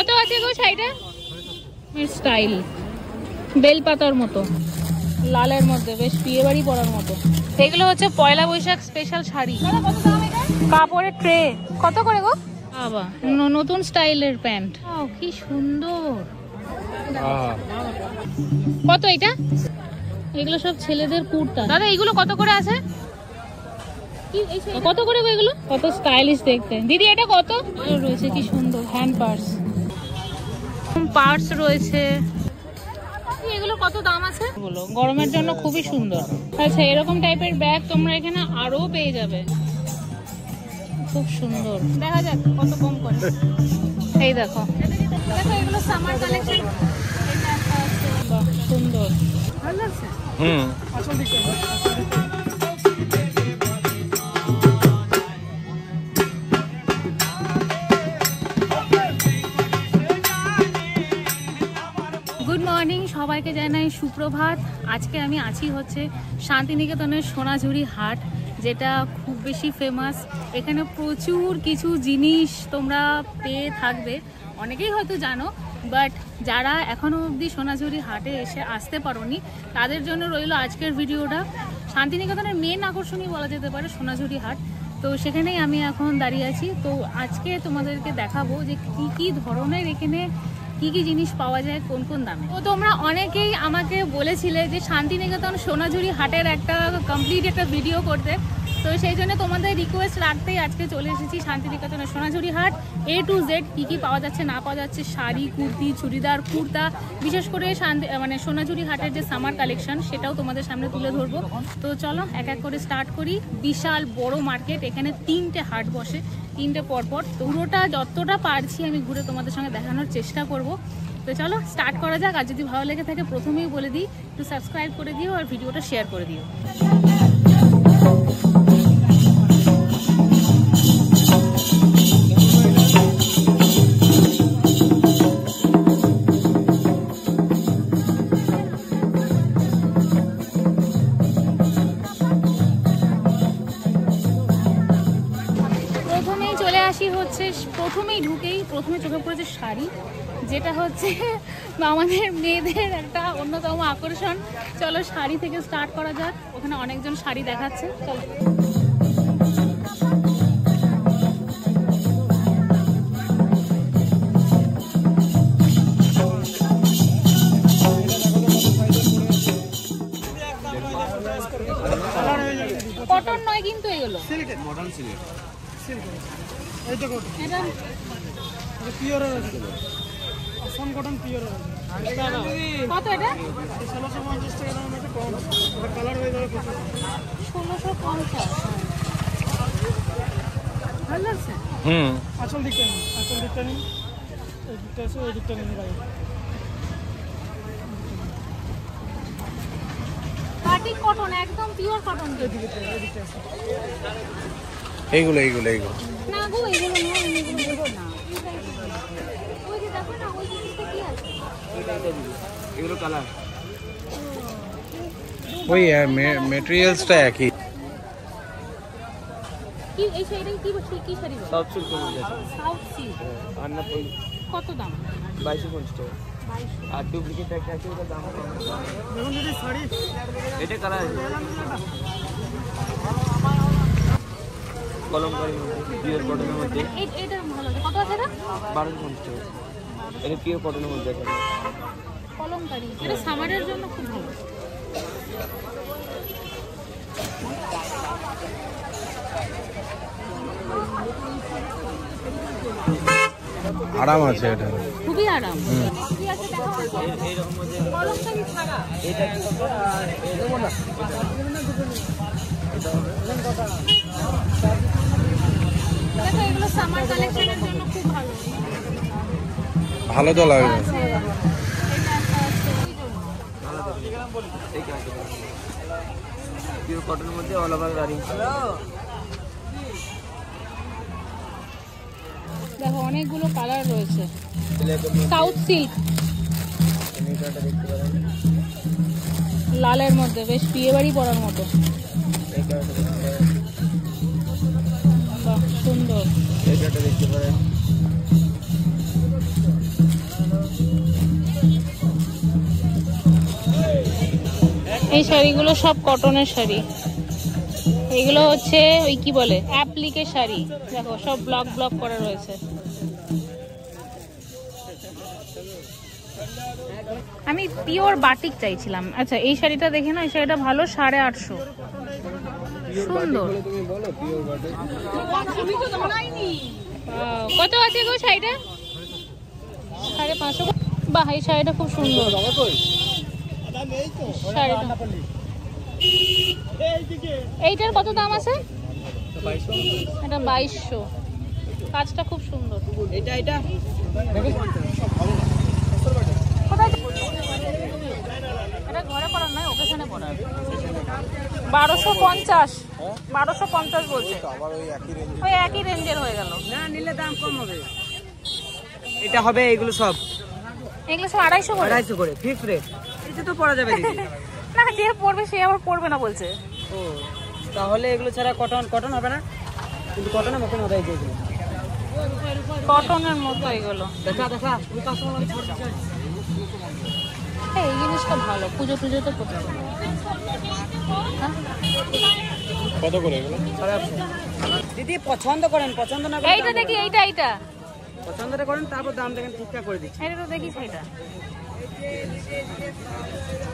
কত আছে গো শাড়িটা? স্টাইল বেলপাতার মতো। লালের মধ্যে বেশ বিয়ে বাড়ি পরার মতো। এগুলো হচ্ছে পয়লা বৈশাখ স্পেশাল শাড়ি। কাপড়ের ট্রে। কত করে গো? বাবা নতুন স্টাইলের প্যান্ট। কি সুন্দর। কত এটা? এগুলো সব ছেলেদের কুর্তা। দাদা এগুলো কত করে আছে? কত করে এগুলো? কত স্টাইলিশ দেখতে। দিদি এটা কত? রয়েছে কি সুন্দর। হ্যান্ড পার্স পার্স রয়েছে। এগুলো কত দাম আছে? বলো গরমের জন্য খুবই সুন্দর। আচ্ছা এরকম টাইপের ব্যাগ তোমরা এখানে আরও পেয়ে যাবে। খুব সুন্দর। দেখা যাক কত কম করে। এই দেখো। দেখো এগুলো সামার কালেকশন সুন্দর। ভালো লাগছে? হুম। সুপ্রভাত। আজকে আমি আছি হচ্ছে শান্তিনিকেতনের সোনাঝুরি হাট, যেটা খুব বেশি ফেমাস এখানে প্রচুর কিছু জিনিস তোমরা পেয়ে থাকবে। অনেকেই হয়তো জানো বাট যারা এখনও অবধি সোনাঝুরি হাটে এসে আসতে পারোনি, তাদের জন্য রইল আজকের ভিডিওটা। শান্তিনিকেতনের মেন আকর্ষণই বলা যেতে পারে সোনাঝুরি হাট। তো সেখানেই আমি এখন দাঁড়িয়ে আছি। তো আজকে তোমাদেরকে দেখাবো যে কি কি ধরনের এখানে কি কি জিনিস পাওয়া যায়, কোন কোন দামে? তো তোমরা অনেকেই আমাকে বলেছিলে যে শান্তিনিকেতন সোনাঝুরি হাটের একটা কমপ্লিট একটা ভিডিও করতে। তো সেই জন্য তোমাদের রিকোয়েস্ট রাখতেই আজকে চলে এসেছি শান্তিনিকেতনের সোনাঝুরি হাট। এ টু জেড কী কী পাওয়া যাচ্ছে, না পাওয়া যাচ্ছে, শাড়ি, কুর্তি, চুড়িদার, কুর্তা, বিশেষ করে শান্তি মানে সোনাঝুরি হাটের যে সামার কালেকশন সেটাও তোমাদের সামনে তুলে ধরবো। তো চলো, এক এক করে স্টার্ট করি। বিশাল বড় মার্কেট এখানে তিনটে হাট বসে, তিনটে পরপর পুরোটা যতটা পারছি আমি ঘুরে তোমাদের সঙ্গে দেখানোর চেষ্টা করব। তো চলো স্টার্ট করা যাক। আর যদি ভালো লেগে থাকে, প্রথমেই বলে দিই, একটু সাবস্ক্রাইব করে দিও আর ভিডিওটা শেয়ার করে দিও। যেটা হচ্ছে আমাদের মেয়েদের একটা অন্যতম আকর্ষণ। চলো শাড়ি থেকে স্টার্ট করা যাক। ওখানে অনেকজন শাড়ি দেখাচ্ছে। চলো। কটন নয় কিন্তু এগুলো। মডার্ন এটা পিওর কটন পিওর কত এটা? ষোলোশো পঞ্চাশ টাকা দাম একটা কম এটা কালার হয়ে যাবে ষোলোশো পঞ্চাশ ভালো লাগছে হুম। আসল দিকটা নিন আসল দিকটা নিন। এই দিকটা আছে ওই দিকটা নিন কটন একদম পিওর কটন এই দিকটা এই দিকটা এইগুলো এইগুলো এইগুলো। না গো এগুলো নয় এগুলো দেবো না ওই যে দেখো না ওই জিনিসটা কি আছে এগুলো কালার ওই মেটেরিয়ালসটা একই। কি এই শাড়িটা কি বলছি? কি শাড়ি সিল্ক সাউথ সিল্ক আর কত দাম? টাকা। আর ডুপ্লিকেট একটা আছে দাম দেখুন যদি শাড়ি? এটা কালার আছে। কলমকারির মধ্যে পিওর কটনের মধ্যে। এটা ভালো কত আছে পঞ্চাশ টাকা। এটা পিওর কটনের মধ্যে আছে? কলমকারি। এটা সামারের জন্য খুব ভালো। আরাম আছে এটা। খুবই আরাম। এগুলো সামার কালেকশনের জন্য খুব ভালো। ভালো তো লাগবে দেখো, অনেকগুলো কালার রয়েছে। South silk. লালের মধ্যে, বেশ বিয়ে বাড়ি পরার মতো। সুন্দর। দেখতে পারেন এই শাড়িগুলো সব কটনের শাড়ি। এগুলো হচ্ছে ওই কি বলে অ্যাপ্লিকের শাড়ি। দেখো সব ব্লক ব্লক করা রয়েছে। আমি পিওর বাটিক চাইছিলাম। আচ্ছা এই শাড়িটা দেখে না এই শাড়িটা ভালো সাড়ে আটশো। সুন্দর। কত আছে গো শাড়িটা? সাড়ে পাঁচশো। বাহ এই শাড়িটা খুব সুন্দর। এইটার কত দাম আছে? এটা বাইশশো। কাজটা খুব সুন্দর। এটা এটা? এটা ঘরে পড়ার নয় ওকেশনে পড়ার বারোশো পঞ্চাশ। বারোশো পঞ্চাশ বলছে। ওই একই ওই একই রেঞ্জের হয়ে গেল। না নিলে দাম কম হবে। এটা হবে এগুলো সব। এগুলো সব আড়াইশো করে? আড়াইশো করে ফিক্স রেট এটা তো পড়া যাবে দিদি। না যে পড়বে সে আবার পড়বে না বলছে। ও তাহলে এগুলো ছাড়া কটন কটন হবে না? কিন্তু কটনের মতন হবে এগুলো। কটনের মতো এগুলো। দেখা দেখা এই জিনিসটা ভালো পুজো টুজোতে পড়তে হ্যাঁ? কত করে এগুলো? দিদি পছন্দ করেন পছন্দ না এইটা দেখি এইটা এইটা। পছন্দটা করেন তারপর দাম দেখেন ঠিকঠাক করে দিচ্ছি। এটা তো দেখি শাড়িটা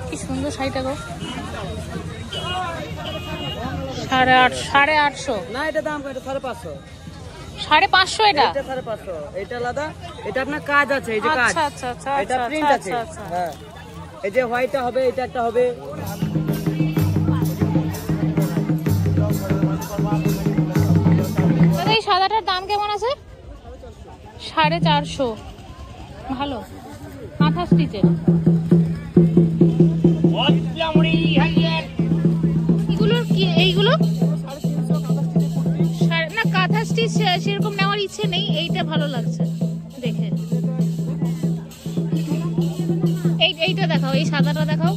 কি সুন্দর শাড়িটা গো। সাড়ে আট সাড়ে আটশো? না এটা দাম এটা সাড়ে পাঁচশো। সাড়ে পাঁচশো এটা? সাড়ে পাঁচশো। এটা আলাদা। এটা আপনার কাজ আছে এই যে কাজ। আচ্ছা আচ্ছা আচ্ছা এটা প্রিন্ট আছে। আচ্ছা আচ্ছা। হ্যাঁ। এই যে হোয়াইটটা হবে এটা একটা হবে। এই সাদাটার দাম কেমন আছে? সাড়ে চারশো। ভালো। কাঁথা স্টিচের এগুলোর কি এইগুলো? না কাঁথা স্টিচ সেরকম নেওয়ার ইচ্ছে নেই এইটা ভালো লাগছে দেখে। এই এইটা দেখাও এই সাদাটা দেখাও।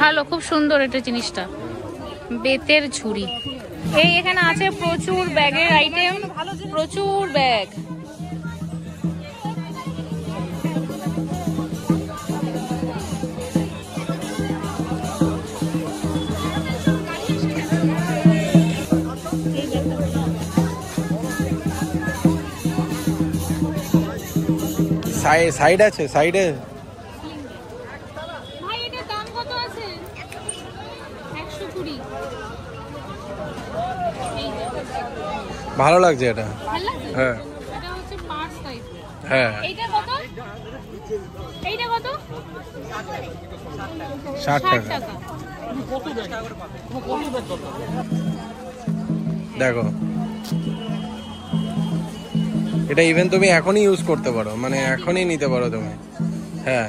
ভালো খুব সুন্দর এটা জিনিসটা। বেতের ঝুড়ি। এই এখানে আছে প্রচুর ব্যাগের আইটেম প্রচুর ব্যাগ। সাইড আছে সাইডে ভাই এটার দাম কত আছে একশো কুড়ি ভালো লাগছে এটা। হ্যাঁ। হ্যাঁ। ষাট টাকা। দেখো। এটা ইভেন তুমি এখনই ইউজ করতে পারো। মানে এখনই নিতে পারো তুমি। হ্যাঁ।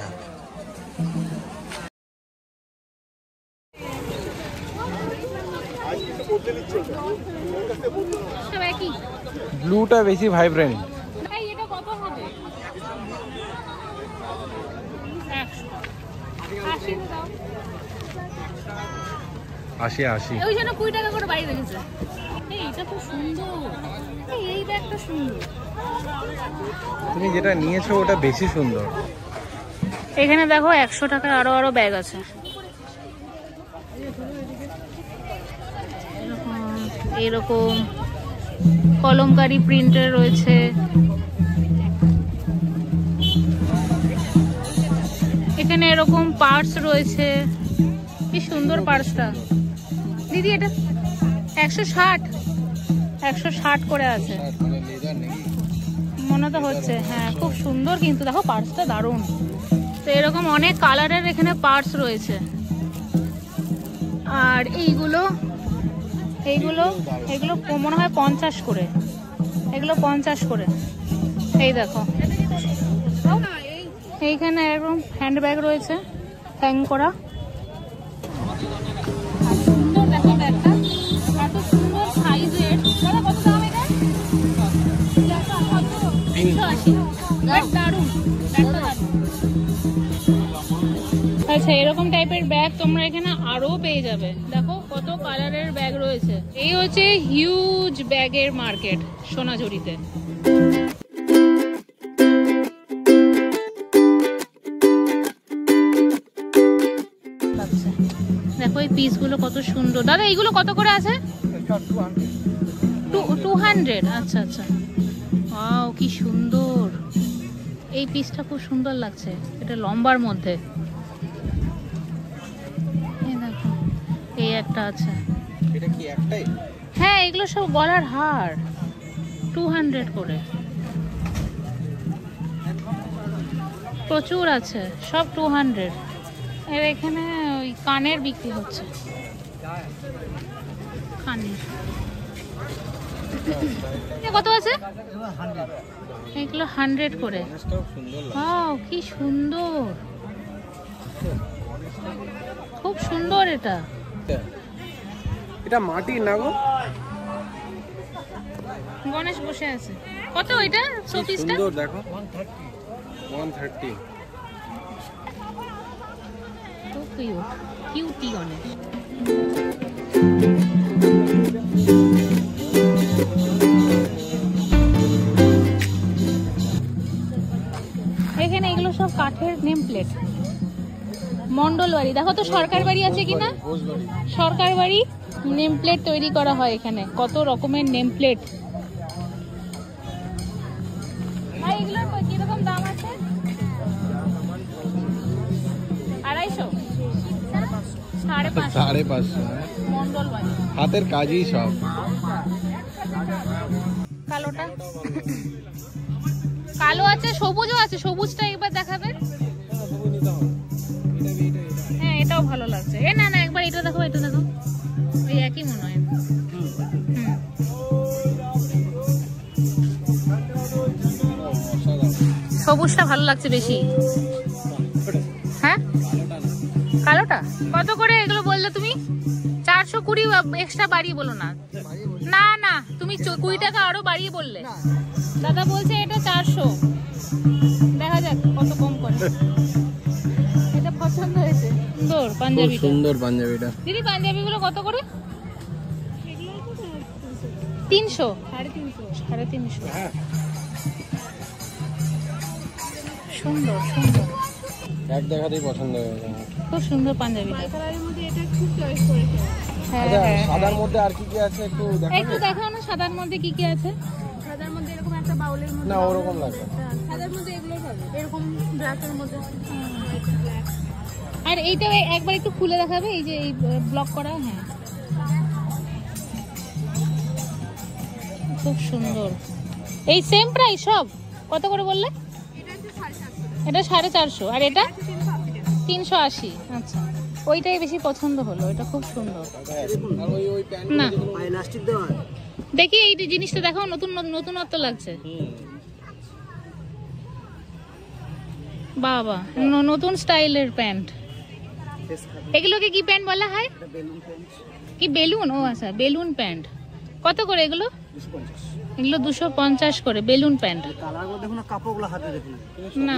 ব্লুটা বেশি ভাইব্রেন্ট আশি আশি ওই জন্য কুড়ি টাকা করে বাড়ি রেখেছে। এই খুব সুন্দর। এই এই ব্যাগটা সুন্দর। তুমি যেটা নিয়েছো ওটা বেশি সুন্দর। এখানে দেখো একশো টাকার আরও আরও ব্যাগ আছে। এরকম। কলমকারি প্রিন্টের রয়েছে। এখানে এরকম পার্টস রয়েছে। কি সুন্দর পার্টসটা দিদি, এটা একশো ষাট। একশো ষাট করে আছে। মনে তো হচ্ছে হ্যাঁ খুব সুন্দর কিন্তু, দেখো পার্টসটা দারুণ। তো এরকম অনেক কালারের এখানে পার্টস রয়েছে। আর এইগুলো এইগুলো এগুলো মনে হয় পঞ্চাশ করে। এগুলো পঞ্চাশ করে। এই দেখো। এইখানে এরকম হ্যান্ডব্যাগ রয়েছে হ্যাং করা। সুন্দর দেখো ব্যাগটা। এত সুন্দর সাইজের। দাদা কত দাম এটা? তিনশো আশি। ব্যাগ দারুণ। ব্যাগটা দারুণ। আচ্ছা এরকম টাইপের ব্যাগ তোমরা এখানে আরও পেয়ে যাবে। দেখো কত কালারের ব্যাগ রয়েছে। এই হচ্ছে হিউজ ব্যাগের মার্কেট সোনাঝুরিতে। দেখো এই পিসগুলো কত সুন্দর। দাদা, এইগুলো কত করে আছে? টু হান্ড্রেড আচ্ছা আচ্ছা। ওয়াও কি সুন্দর। এই পিসটা খুব সুন্দর লাগছে। এটা লম্বার মধ্যে। একটা আছে। এটা কি একটাই? হ্যাঁ এগুলো সব গলার হার। টু হান্ড্রেড করে। প্রচুর আছে সব টু হান্ড্রেড এর এখানে ওই কানের বিক্রি হচ্ছে। কানের। কত আছে? এগুলো হান্ড্রেড করে। কি সুন্দর। খুব সুন্দর এটা। এটা মাটির না গো গণেশ বসে আছে কত এটা কি শোপিসটা সুন্দর দেখো ওয়ান থার্টি তো কিউট কিউটি গণেশ এখানে এগুলো সব কাঠের নেম প্লেট মন্ডল বাড়ি দেখো তো সরকার বাড়ি আছে কিনা সরকার বাড়ি নেম প্লেট তৈরি করা হয় এখানে। কত রকমের নেম প্লেট সাড়ে পাঁচশো। হ্যাঁ। হাতের কাজই সব। কালোটা? কালো আছে সবুজও আছে। সবুজটা একবার দেখাবে সবুজটা ভালো লাগছে বেশি। হ্যাঁ? কালোটা? কত করে এগুলো বললে তুমি? চারশো কুড়ি এক্সট্রা বাড়িয়ে বলো না। না না তুমি কুড়ি টাকা আরও বাড়িয়ে বললে। দাদা বলছে এটা চারশো। দেখা যাক কত কম করে। এটা পছন্দ হয়েছে। সুন্দর পাঞ্জাবি সুন্দর পাঞ্জাবিটা। দিদি পাঞ্জাবি গুলো কত করে? তিনশো? সাড়ে তিনশো। হ্যাঁ সুন্দর সুন্দর। এক দেখাতেই পছন্দ হয়ে আমার। খুব সুন্দর পাঞ্জাবিটা হ্যাঁ আচ্ছা হ্যাঁ। সাদার মধ্যে আর কি কি আছে একটু একটু দেখাও না সাদার মধ্যে কি কি আছে? সাদার মধ্যে এরকম একটা বাউলের মধ্যে না ওরকম লাগবে। সাদার মধ্যে এগুলো পাবে এরকম ব্ল্যাকের মধ্যে আর এইটা একবার একটু খুলে দেখাবে এই যে এই ব্লক করা হ্যাঁ। খুব সুন্দর। এই সেম প্রাইস সব? কত করে বললে? এটা সাড়ে চারশো। আর এটা? তিনশো আশি। আচ্ছা। ওইটাই বেশি পছন্দ হলো। এটা খুব সুন্দর। না। দেখি এই জিনিসটা দেখো নতুন নতুনত্ব লাগছে। বাবা নতুন স্টাইলের প্যান্ট। এগুলোকে কি প্যান্ট বলা হয়? কি বেলুন? ও আচ্ছা বেলুন প্যান্ট। কত করে এগুলো? এগুলো দুশো পঞ্চাশ করে বেলুন দেখুন না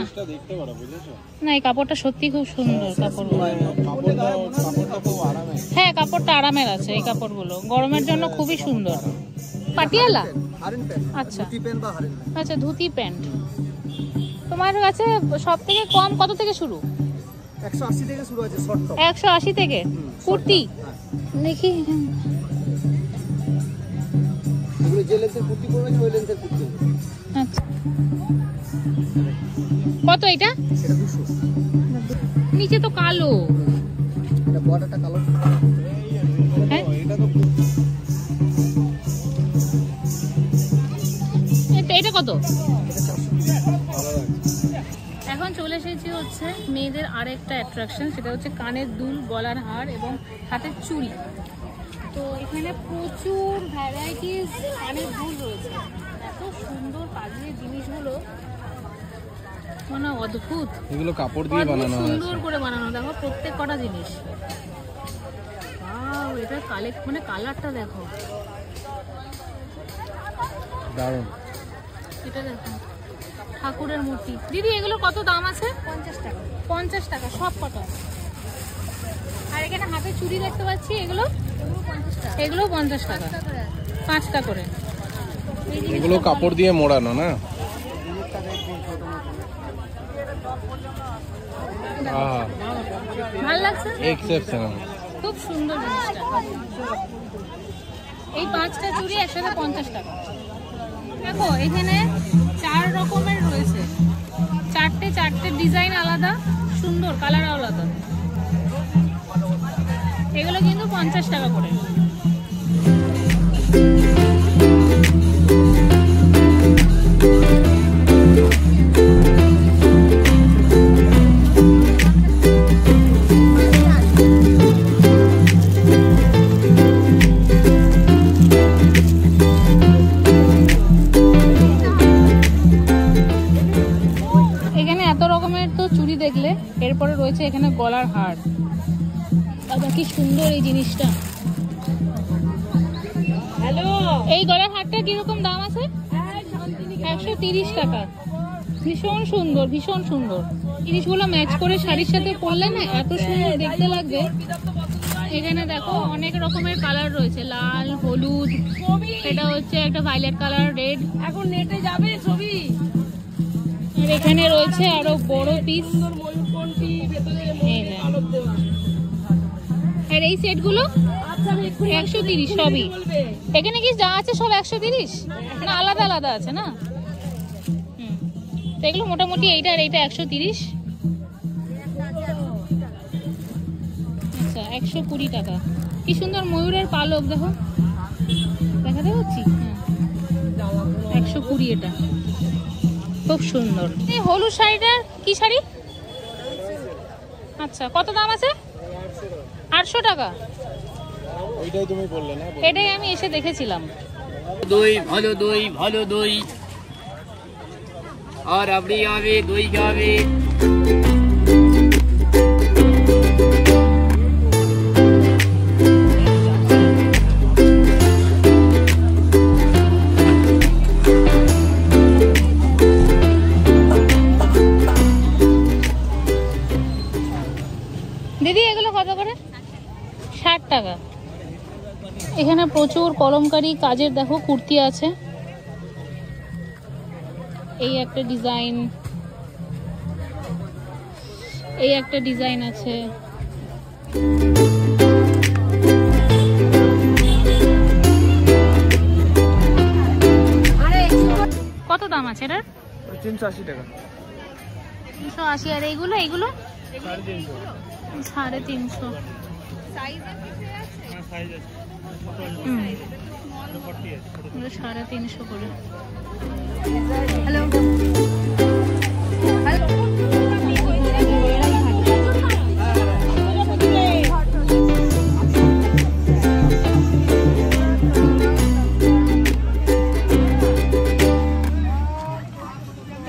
না। এই কাপড়টা সত্যি খুব সুন্দর আরামের হ্যাঁ কাপড়টা আরামের আছে এই কাপড়গুলো। গরমের জন্য খুবই সুন্দর। পাটিয়ালা? আচ্ছা। আচ্ছা ধুতি প্যান্ট। তোমার কাছে সব থেকে কম কত থেকে শুরু? একশো আশি থেকে শুরু আছে একশো আশি থেকে? কুর্তি? দেখি এগুলো যে লেন্থের কুর্তি পরবেন ওই লেন্থের কুর্তি। আচ্ছা। কত এটা? এটা নিচে তো কালো। এটা বর্ডারটা কালো। হ্যাঁ? এটা তো এটা- এটা কত এখন চলে এসেছি হচ্ছে মেয়েদের আরেকটা অ্যাট্রাকশন সেটা হচ্ছে কানের দুল গলার হার এবং হাতের চুড়ি তো এখানে প্রচুর ভ্যারাইটিস কানের ভুল রয়েছে। এত সুন্দর কাজের জিনিসগুলো। মানে অদ্ভুত। এগুলো কাপড় দিয়ে বানানো সুন্দর করে বানানো দেখো প্রত্যেক কটা জিনিস। কালেক্ট মানে কালারটা দেখো। দারুণ। এটা দেখো। ঠাকুরের মূর্তি। দিদি এগুলো কত দাম আছে? পঞ্চাশ টাকা। পঞ্চাশ টাকা সব কত চুড়ি দেখতে পাচ্ছি এগুলো? এগুলো পঞ্চাশ টাকা। পাঁচটা করে। এগুলো কাপড় দিয়ে মোড়ানো না? ভালো লাগছে? এক্সেপশনাল খুব সুন্দর জিনিসটা। এই পাঁচটা চুড়ি একসাথে পঞ্চাশ টাকা। দেখো এখানে চার রকমের রয়েছে। চারটে চারটে ডিজাইন আলাদা সুন্দর কালার আলাদা। এগুলো কিন্তু পঞ্চাশ টাকা করে। টাকা। ভীষণ সুন্দর ভীষণ সুন্দর। জিনিসগুলো ম্যাচ করে শাড়ির সাথে পরলে না এত সুন্দর দেখতে লাগবে। এখানে দেখো অনেক রকমের কালার রয়েছে লাল হলুদ এটা হচ্ছে একটা ভাইলেট কালার রেড এখন নেটে যাবে ছবি। আর এখানে রয়েছে আরও বড় পিস আর এই সেটগুলো? আচ্ছা একশো তিরিশ সবই। এখানে কি যা আছে সব একশো তিরিশ? না আলাদা আলাদা আছে না। তো এগুলো মোটামুটি এইটা আর এইটা একশো তিরিশ। আচ্ছা একশো কুড়ি টাকা। কি সুন্দর ময়ূরের পালক দেখো। দেখাতে পাচ্ছি? হ্যাঁ। একশো কুড়ি এটা। খুব সুন্দর। এই হলুদ শাড়িটার কি শাড়ি? আচ্ছা কত দাম আছে? আটশো টাকা। ওইটাই তুমি বললে না? এটাই আমি এসে দেখেছিলাম। দই ভালো দই ভালো দই। আর আপনি খাবে দই খাবে দিদি, এগুলো কত করে? ষাট টাকা। এখানে প্রচুর কলমকারি কাজের, দেখো, কুর্তি আছে। এই একটা ডিজাইন এই একটা ডিজাইন আছে। কত দাম আছে এটার? তিনশো আশি টাকা। তিনশো আশি আর এইগুলো এইগুলো? সাড়ে তিনশো। হ্যাঁ সাইজ আছে। করে।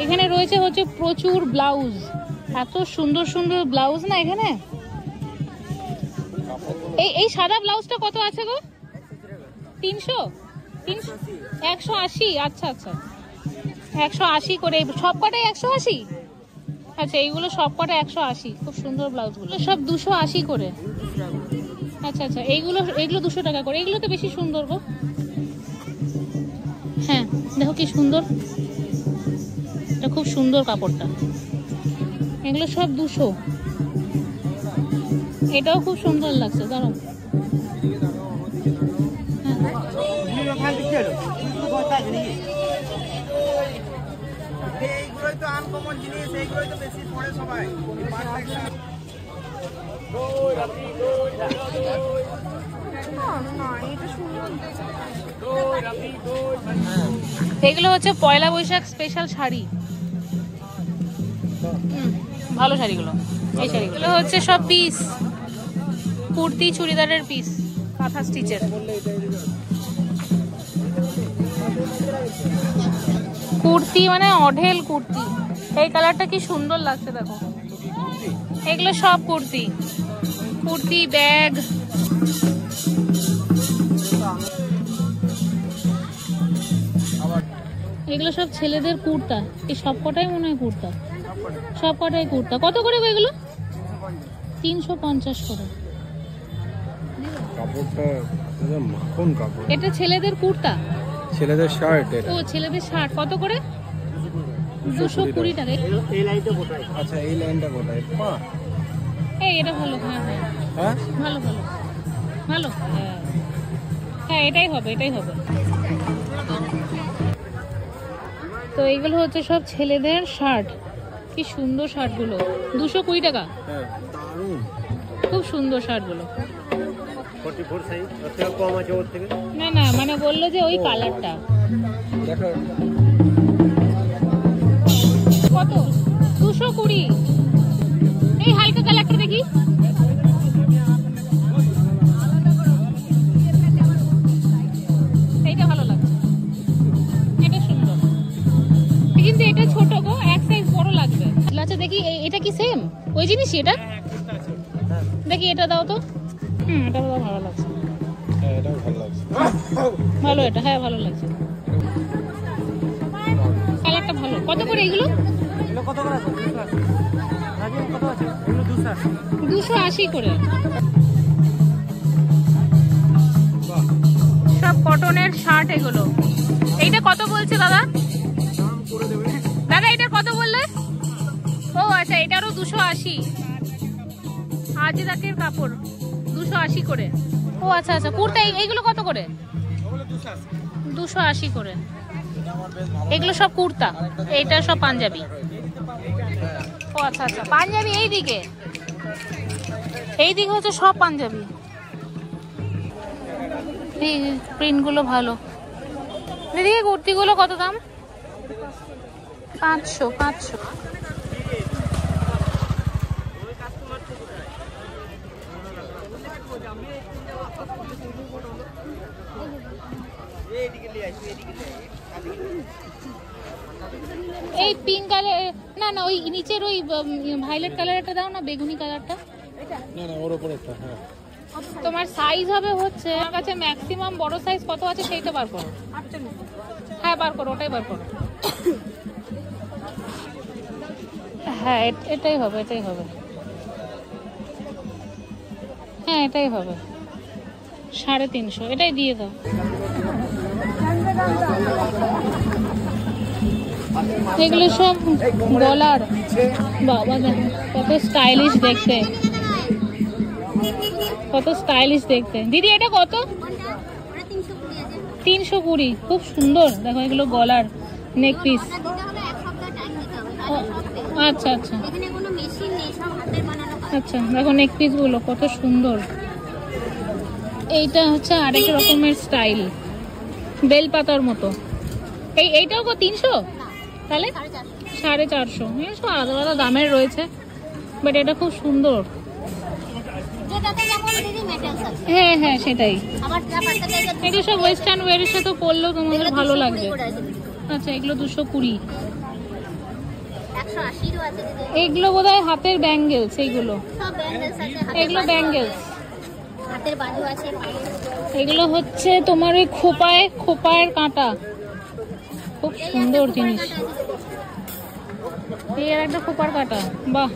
এখানে রয়েছে হচ্ছে প্রচুর ব্লাউজ। এত সুন্দর সুন্দর ব্লাউজ না এখানে? এই এই সাদা ব্লাউজটা কত আছে গো? তিনশো? তিনশো? একশো আশি। আচ্ছা আচ্ছা। একশো আশি করে সব কটাই একশো আশি? আচ্ছা এইগুলো সব কটা একশো আশি। খুব সুন্দর ব্লাউজগুলো। সব দুশো আশি করে। আচ্ছা আচ্ছা। এইগুলো এইগুলো দুশো টাকা করে। এইগুলো তো বেশি সুন্দর গো। হ্যাঁ দেখো কি সুন্দর। এটা খুব সুন্দর কাপড়টা। এগুলো সব দুশো। এটাও খুব সুন্দর লাগছে দাঁড়াও। তো আনকমন জিনিস তো বেশি পড়ে সবাই। এগুলো হচ্ছে পয়লা বৈশাখ স্পেশাল শাড়ি। ভালো শাড়িগুলো। এই শাড়িগুলো। হচ্ছে সব পিস কুর্তি, চুড়িদারের পিস কাঁথা স্টিচের কুর্তি মানে অঢেল কুর্তি। এই কালারটা কি সুন্দর লাগছে দেখো। এগুলো সব কুর্তি। কুর্তি ব্যাগ। এগুলো সব ছেলেদের কুর্তা। এই সব কটাই মনে হয় কুর্তা। সব কটাই কুর্তা। কত করে এগুলো? তিনশো পঞ্চাশ করে। এটা ছেলেদের কুর্তা। ছেলেদের শার্ট এটা। ও ছেলেদের শার্ট কত করে? দুশো কুড়ি টাকা। আচ্ছা এই লাইনটা কোথায়? পা এই এটা ভালো হ্যাঁ হ্যাঁ। হ্যাঁ? ভালো ভালো। ভালো হ্যাঁ। হ্যাঁ এটাই হবে এটাই হবে। তো এইগুলো হচ্ছে সব ছেলেদের শার্ট কি সুন্দর শার্টগুলো দুশো কুড়ি টাকা। হ্যাঁ। দারুণ খুব সুন্দর শার্টগুলো ফোর্টি ফোর সাইজ ওর থেকে কম আছে ওর থেকে। না না মানে বলল যে ওই কালারটা। দেখো। কত? দুশো কুড়ি। এই হালকা কালারটা দেখি। এইটা ভালো লাগছে। এটা সুন্দর। কিন্তু এটা ছোট গো এক সাইজ বড় লাগবে। আচ্ছা দেখি এটা কি সেম ওই জিনিস এটা? দেখি এটা দাও তো। হুম এটা দাও ভালো লাগছে। হ্যাঁ ভালো লাগছে। ভালো এটা হ্যাঁ ভালো লাগছে। কালারটা ভালো। কত করে এগুলো? এগুলো কত করে আছে? দুশো আশি। কত আছে? এগুলো দুশো আশি। দুশো আশি করে। সব কটনের শার্ট এগুলো। এইটা কত বলছে দাদা? দাদা এটা কত বললে? ও আচ্ছা এটারও দুশো আশি। আজিদাকের কাপড়। দুশো আশি করে। ও আচ্ছা আচ্ছা কুর্তা এই- এইগুলো কত করে? দুশো আশি। করে। এগুলো সব কুর্তা এইটা সব পাঞ্জাবি। ও আচ্ছা আচ্ছা পাঞ্জাবি এই দিকে এই দিকে হচ্ছে সব পাঞ্জাবি। এই প্রিন্টগুলো ভালো। দিদি কুর্তিগুলো কত দাম? পাঁচশো পাঁচশো। এই পিঙ্ক কালার না না ওই নিচের ওই ভাইলেট কালারটা দাও না বেগুনি কালারটা না না ওর উপরে একটা হ্যাঁ। তোমার সাইজ হবে হচ্ছে আমার কাছে ম্যাক্সিমাম বড় সাইজ কত আছে সেইটা বার করো। হ্যাঁ বার করো ওটাই বার করো। হ্যাঁ এটাই হবে এটাই হবে। হ্যাঁ এটাই হবে। সাড়ে তিনশো, এটাই দিয়ে দাও। এগুলো সব গলার। বাবা কত স্টাইলিশ দেখতে। কত স্টাইলিশ দেখতে। দিদি, এটা কত? তিনশো কুড়ি, খুব সুন্দর। দেখো, এগুলো গলার নেক পিস আচ্ছা আচ্ছা এখানে কোনো মেশিন নেই সব হাতের বানানো কাজ আচ্ছা দেখো নেক পিসগুলো কত সুন্দর। এইটা হচ্ছে আরেক রকমের স্টাইল বেল পাতার মতো। এই এইটাও কো তিনশো? তাহলে? সাড়ে চারশো। এই সব আলাদা আলাদা দামের রয়েছে বাট এটা খুব সুন্দর। হ্যাঁ হ্যাঁ সেটাই। এটা সব ওয়েস্টার্ন ওয়ারের সাথে পরলেও তোমাদের ভালো লাগবে। আচ্ছা এগুলো দুশো কুড়ি একশো আশিরও আছে দিদি এগুলো বোধহয় হাতের ব্যাঙ্গেলস এইগুলো। এগুলো ব্যাঙ্গেলস। হাতের বাজু আছে এগুলো হচ্ছে তোমার ওই খোপায় খোপায়ের কাঁটা। খুব সুন্দর জিনিস। এই আর একটা খোপার কাঁটা বাহ।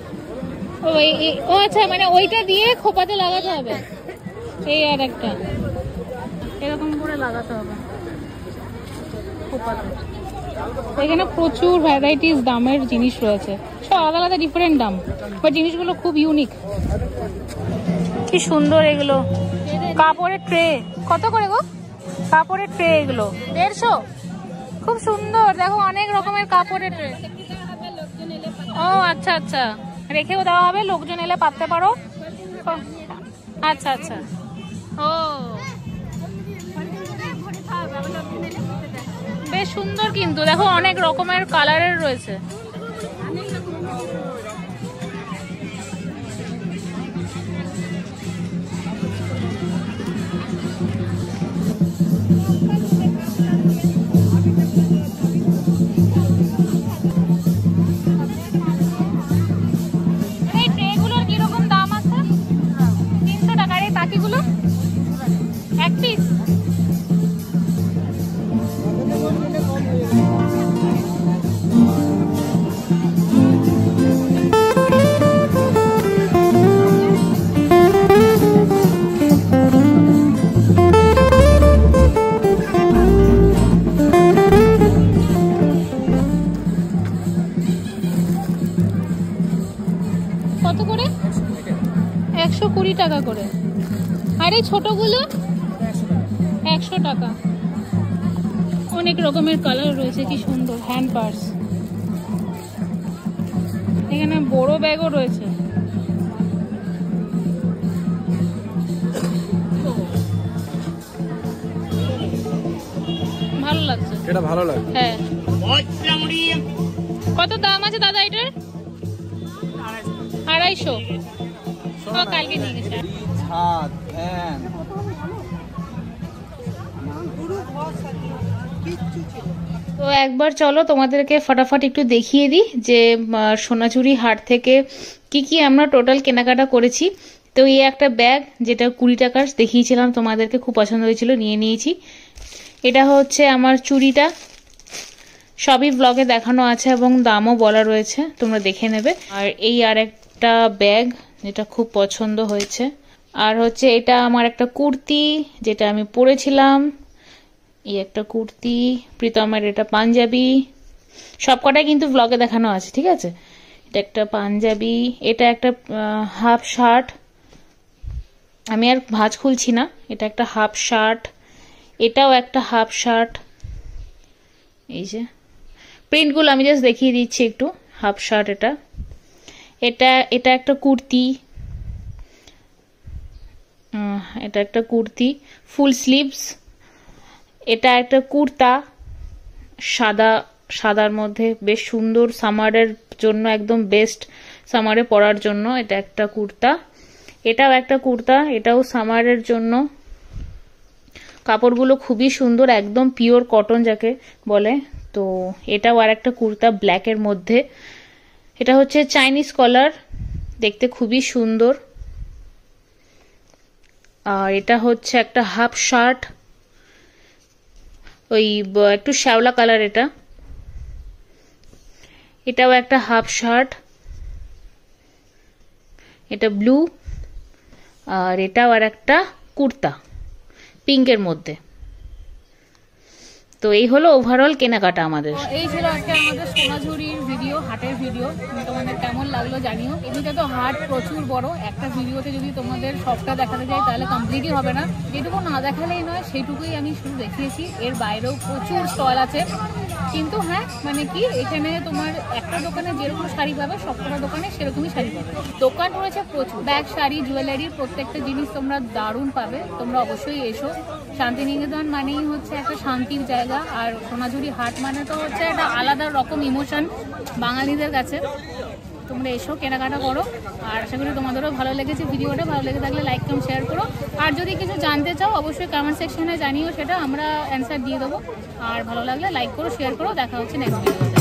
ও আচ্ছা মানে ওইটা দিয়ে খোপাতে লাগাতে হবে? এই আর একটা। এরকম করে লাগাতে হবে। খোপাতে। এখানে প্রচুর ভ্যারাইটিস দামের জিনিস রয়েছে। সব আলাদা আলাদা ডিফারেন্ট দাম বাট জিনিসগুলো খুব ইউনিক কি সুন্দর এগুলো। কাপড়ের ট্রে কত করে গো? কাপড়ের ট্রে এগুলো। দেড়শো? খুব সুন্দর। দেখো অনেক রকমের কাপড়ের ট্রে ও আচ্ছা আচ্ছা। রেখেও দেওয়া হবে লোকজন এলে পাততে পারো। আচ্ছা আচ্ছা। ও। বেশ সুন্দর কিন্তু। দেখো অনেক রকমের কালারের রয়েছে। এই ছোটগুলো? একশো টাকা। অনেক রকমের কালার রয়েছে কি সুন্দর। হ্যান্ড পার্স এখানে বড় ব্যাগও রয়েছে। ভালো লাগছে। এটা ভালো লাগে হ্যাঁ। কত দাম আছে দাদা এটার? আড়াইশো। কালকে নিয়ে গেছে। ছাদ তো একবার চলো তোমাদেরকে ফটাফট একটু দেখিয়ে দিই যে আহ, সোনাঝুরি হাট থেকে কি কি আমরা টোটাল কেনাকাটা করেছি। তো এই একটা ব্যাগ যেটা কুড়ি টাকার দেখিয়েছিলাম তোমাদেরকে খুব পছন্দ হয়েছিল নিয়ে নিয়েছি। এটা হচ্ছে আমার চুড়িটা। সবই ব্লগে দেখানো আছে এবং দামও বলা রয়েছে তোমরা দেখে নেবে। আর এই আর একটা ব্যাগ যেটা খুব পছন্দ হয়েছে। আর হচ্ছে এটা আমার একটা কুর্তি, যেটা আমি পরেছিলাম। এই একটা কুর্তি, প্রীতমের এটা পাঞ্জাবি। সবকটাই কিন্তু ব্লগে দেখানো আছে, ঠিক আছে? এটা একটা পাঞ্জাবি, এটা একটা হাফ শার্ট আমি আর ভাঁজ খুলছি না, এটা একটা হাফ শার্ট এটাও একটা হাফ শার্ট এই যে প্রিন্টগুলো আমি জাস্ট দেখিয়ে দিচ্ছি একটু হাফ শার্ট এটা। এটা এটা একটা কুর্তি। এটা একটা কুর্তি, ফুল স্লিভস, এটা একটা কুর্তা, সাদা, সাদার মধ্যে বেশ সুন্দর সামারের জন্য, একদম বেস্ট সামারে পরার জন্য এটা একটা কুর্তা। এটাও একটা কুর্তা, এটাও সামারের জন্য। কাপড়গুলো খুবই সুন্দর, একদম পিওর কটন যাকে বলে। তো এটাও আর একটা কুর্তা ব্ল্যাকের মধ্যে। এটা হচ্ছে চাইনিজ কলার দেখতে খুবই সুন্দর। এটা হচ্ছে একটা হাফ শার্ট। ওই একটু শ্যাওলা কালার এটা। এটাও একটা হাফ শার্ট। এটা ব্লু। আর এটাও আর একটা কুর্তা। পিঙ্কের মধ্যে। তো এই হলো ওভারঅল কেনাকাটা আমাদের। এই ছিল একটা আমাদের সোনাঝুরির ভিডিও হাটের ভিডিও তোমাদের কেমন লাগল জানিও। এদিকে তো হাট প্রচুর বড়। একটা ভিডিওতে যদি তোমাদের সবটা দেখাতে যায় তাহলে কমপ্লিটই হবে না। যেটুকু না দেখালেই নয় সেটুকুই আমি শুধু দেখিয়েছি। এর বাইরেও প্রচুর স্টল আছে। কিন্তু হ্যাঁ মানে কি, এখানে তোমার একটা দোকানে যেরকম শাড়ি পাবে, সবকটা দোকানে সেরকমই শাড়ি পাবে। দোকান রয়েছে প্রচুর। ব্যাগ, শাড়ি জুয়েলারির প্রত্যেকটা জিনিস তোমরা দারুণ পাবে। তোমরা অবশ্যই এসো। শান্তিনিকেতন মানেই হচ্ছে একটা শান্তির জায়গা, আর সোনাঝুরি হাট মানে তো হচ্ছে একটা আলাদা রকম ইমোশন বাঙালিদের কাছে। তোমরা এসো, কেনাকাটা করো, আর আশা করি তোমাদেরও ভালো লেগেছে ভিডিওটা। ভালো লেগে থাকলে লাইক কম শেয়ার করো। আর যদি কিছু জানতে চাও, অবশ্যই কমেন্ট সেকশনে জানিও সেটা, আমরা অ্যান্সার দিয়ে দেবো। আর ভালো লাগলে লাইক করো শেয়ার করো। দেখা হচ্ছে নেক্সট ভিডিও